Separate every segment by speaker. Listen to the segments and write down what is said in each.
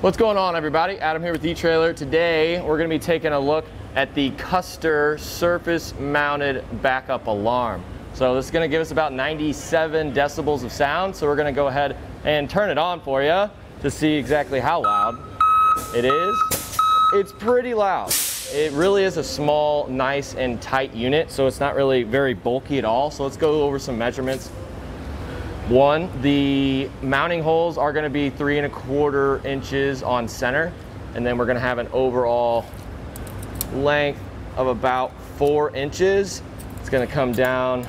Speaker 1: What's going on everybody? Adam here with E-Trailer. Today we're going to be taking a look at the Custer surface mounted backup alarm. So this is going to give us about 97 decibels of sound. So we're going to go ahead and turn it on for you to see exactly how loud it is. It's pretty loud. It really is a small, nice and tight unit. So it's not really very bulky at all. So let's go over some measurements one, the mounting holes are gonna be three and a quarter inches on center, and then we're gonna have an overall length of about four inches. It's gonna come down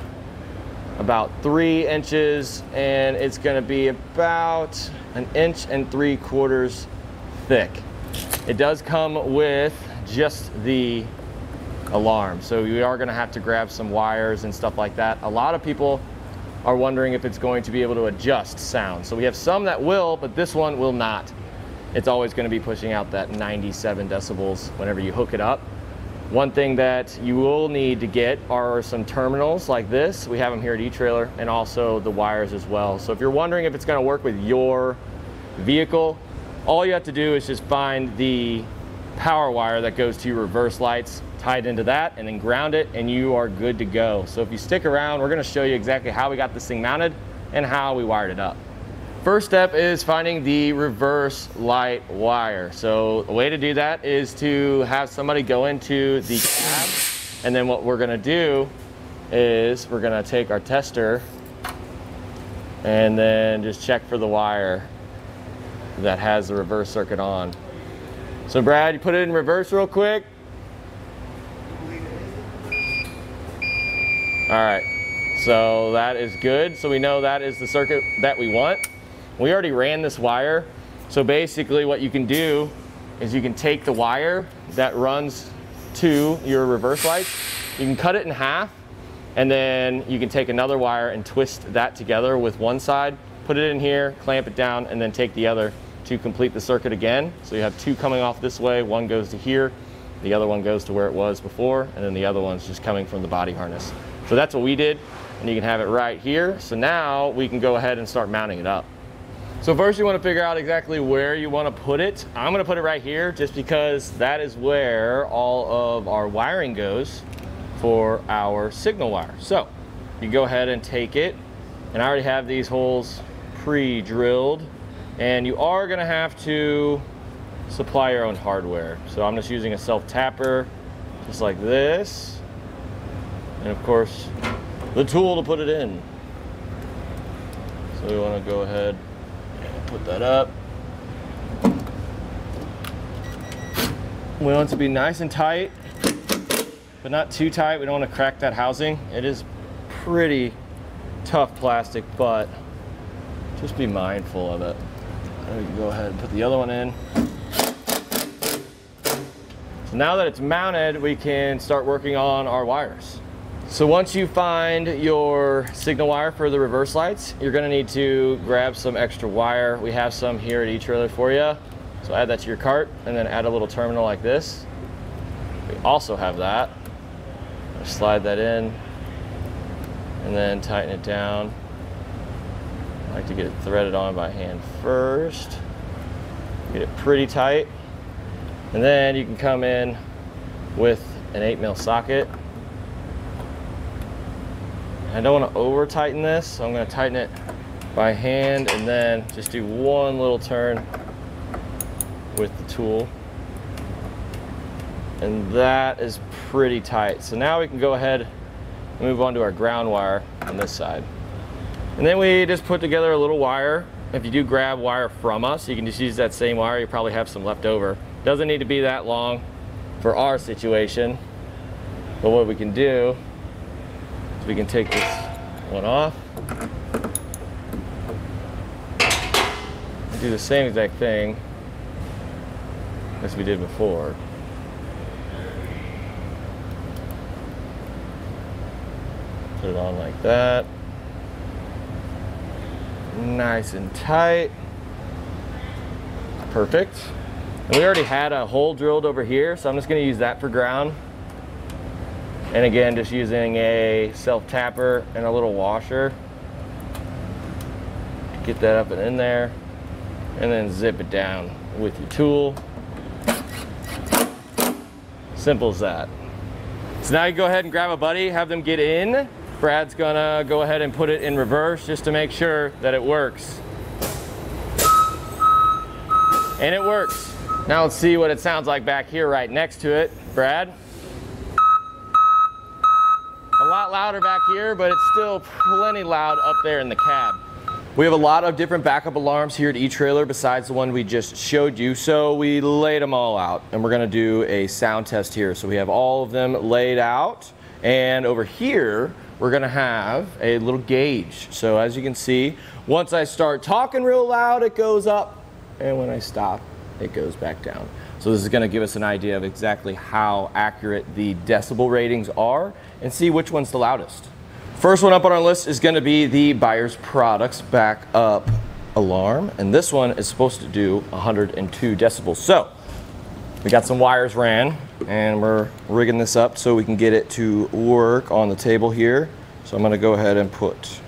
Speaker 1: about three inches, and it's gonna be about an inch and three quarters thick. It does come with just the alarm, so we are gonna have to grab some wires and stuff like that. A lot of people are wondering if it's going to be able to adjust sound. So we have some that will, but this one will not. It's always going to be pushing out that 97 decibels whenever you hook it up. One thing that you will need to get are some terminals like this. We have them here at E-Trailer and also the wires as well. So if you're wondering if it's going to work with your vehicle, all you have to do is just find the power wire that goes to your reverse lights tied into that and then ground it and you are good to go. So if you stick around, we're gonna show you exactly how we got this thing mounted and how we wired it up. First step is finding the reverse light wire. So a way to do that is to have somebody go into the cab and then what we're gonna do is we're gonna take our tester and then just check for the wire that has the reverse circuit on. So Brad, you put it in reverse real quick. All right, so that is good. So we know that is the circuit that we want. We already ran this wire. So basically what you can do is you can take the wire that runs to your reverse lights, you can cut it in half, and then you can take another wire and twist that together with one side, put it in here, clamp it down, and then take the other to complete the circuit again. So you have two coming off this way, one goes to here, the other one goes to where it was before, and then the other one's just coming from the body harness. So that's what we did, and you can have it right here. So now we can go ahead and start mounting it up. So first you wanna figure out exactly where you wanna put it. I'm gonna put it right here just because that is where all of our wiring goes for our signal wire. So you go ahead and take it, and I already have these holes pre-drilled, and you are gonna have to supply your own hardware. So I'm just using a self-tapper, just like this and of course the tool to put it in. So we want to go ahead and put that up. We want it to be nice and tight, but not too tight. We don't want to crack that housing. It is pretty tough plastic, but just be mindful of it. We can go ahead and put the other one in. So now that it's mounted, we can start working on our wires. So once you find your signal wire for the reverse lights, you're gonna need to grab some extra wire. We have some here at E-Trailer for you. So add that to your cart and then add a little terminal like this. We also have that. Slide that in and then tighten it down. I like to get it threaded on by hand first. Get it pretty tight. And then you can come in with an 8 mil socket I don't want to over tighten this, so I'm going to tighten it by hand and then just do one little turn with the tool. And that is pretty tight. So now we can go ahead and move on to our ground wire on this side. And then we just put together a little wire. If you do grab wire from us, you can just use that same wire. You probably have some left over. Doesn't need to be that long for our situation. But what we can do is we can take this one off. Do the same exact thing as we did before. Put it on like that. Nice and tight. Perfect. And we already had a hole drilled over here, so I'm just gonna use that for ground. And again, just using a self tapper and a little washer. Get that up and in there. and then zip it down with your tool. Simple as that. So now you go ahead and grab a buddy, have them get in. Brad's gonna go ahead and put it in reverse just to make sure that it works. And it works. Now let's see what it sounds like back here right next to it. Brad? A lot louder back here, but it's still plenty loud up there in the cab. We have a lot of different backup alarms here at eTrailer besides the one we just showed you. So we laid them all out and we're gonna do a sound test here. So we have all of them laid out. And over here, we're gonna have a little gauge. So as you can see, once I start talking real loud, it goes up. And when I stop, it goes back down. So this is gonna give us an idea of exactly how accurate the decibel ratings are and see which one's the loudest. First one up on our list is gonna be the Buyers Products backup alarm. And this one is supposed to do 102 decibels. So we got some wires ran and we're rigging this up so we can get it to work on the table here. So I'm gonna go ahead and put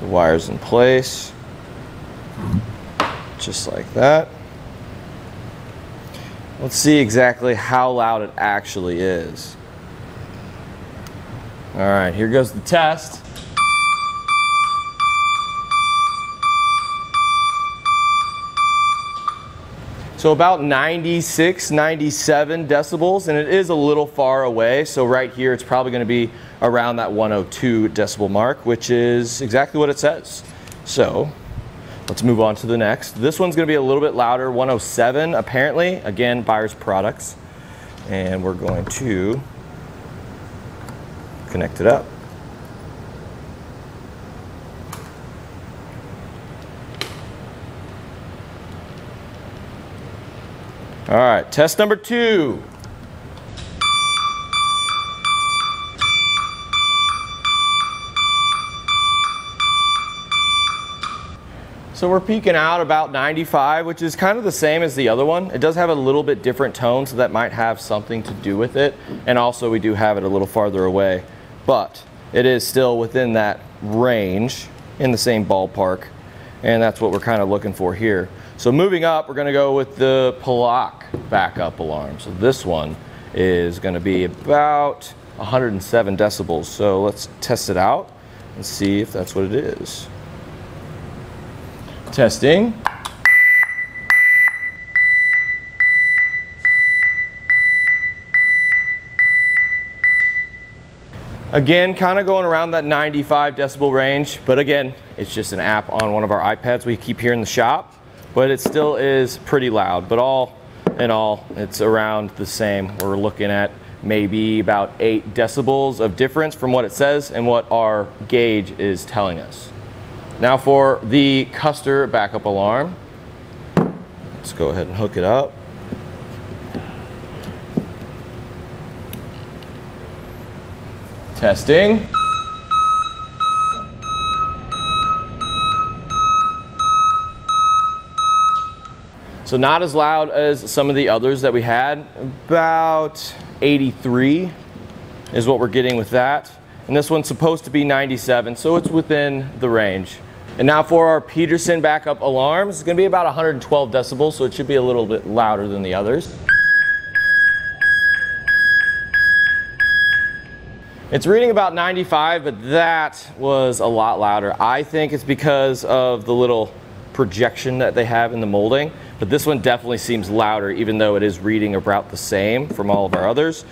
Speaker 1: the wires in place, just like that. Let's see exactly how loud it actually is. All right, here goes the test. So about 96, 97 decibels, and it is a little far away. So right here, it's probably gonna be around that 102 decibel mark, which is exactly what it says. So let's move on to the next. This one's gonna be a little bit louder, 107 apparently. Again, Buyers Products. And we're going to connect it up. All right, test number two. So we're peaking out about 95, which is kind of the same as the other one. It does have a little bit different tone, so that might have something to do with it. And also we do have it a little farther away, but it is still within that range in the same ballpark. And that's what we're kind of looking for here. So moving up, we're gonna go with the Pollak backup alarm. So this one is gonna be about 107 decibels. So let's test it out and see if that's what it is. Testing. Again, kind of going around that 95 decibel range, but again, it's just an app on one of our iPads we keep here in the shop but it still is pretty loud. But all in all, it's around the same. We're looking at maybe about eight decibels of difference from what it says and what our gauge is telling us. Now for the Custer backup alarm, let's go ahead and hook it up. Testing. So not as loud as some of the others that we had. About 83 is what we're getting with that. And this one's supposed to be 97, so it's within the range. And now for our Peterson backup alarms, it's gonna be about 112 decibels, so it should be a little bit louder than the others. It's reading about 95, but that was a lot louder. I think it's because of the little projection that they have in the molding. But this one definitely seems louder, even though it is reading about the same from all of our others.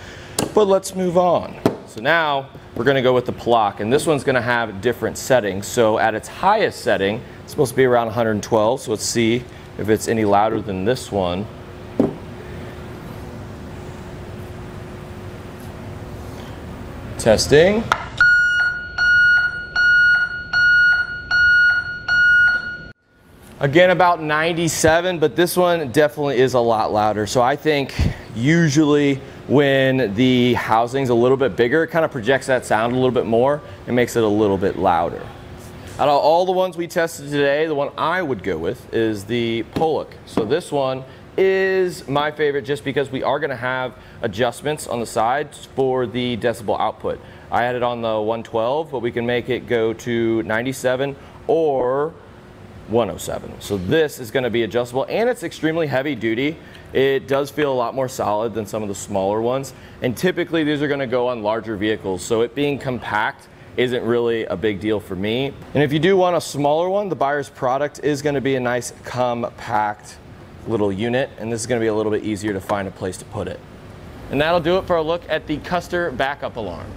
Speaker 1: But let's move on. So now we're gonna go with the Pollak, and this one's gonna have different settings. So at its highest setting, it's supposed to be around 112. So let's see if it's any louder than this one. Testing. Again, about 97, but this one definitely is a lot louder. So I think usually when the housing's a little bit bigger, it kind of projects that sound a little bit more and makes it a little bit louder. Out of all the ones we tested today, the one I would go with is the Pollak. So this one is my favorite just because we are gonna have adjustments on the sides for the decibel output. I had it on the 112, but we can make it go to 97 or 107. So this is gonna be adjustable and it's extremely heavy duty. It does feel a lot more solid than some of the smaller ones. And typically these are gonna go on larger vehicles. So it being compact isn't really a big deal for me. And if you do want a smaller one, the Buyers product is gonna be a nice compact little unit. And this is gonna be a little bit easier to find a place to put it. And that'll do it for a look at the Custer backup alarm.